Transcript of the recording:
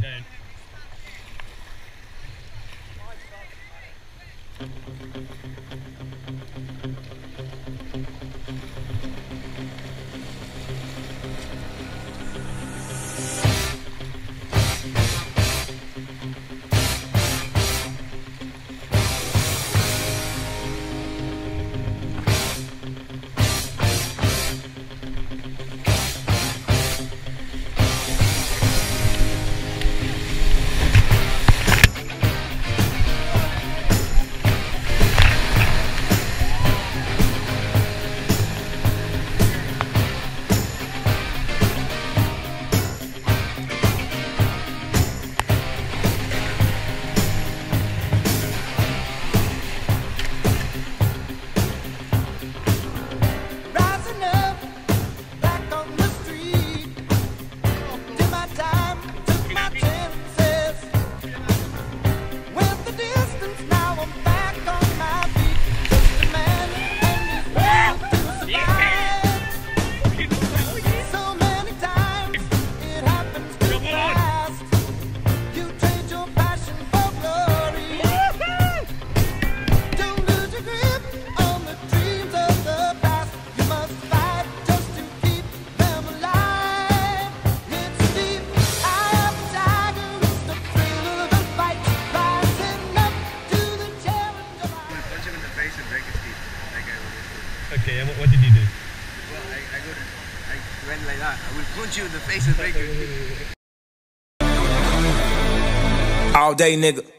I don't. Break his teeth. That guy was Okay, and what, did you do? Well, I, I go to, I went like that. I will punch you in the face and break your teeth. All day, nigga.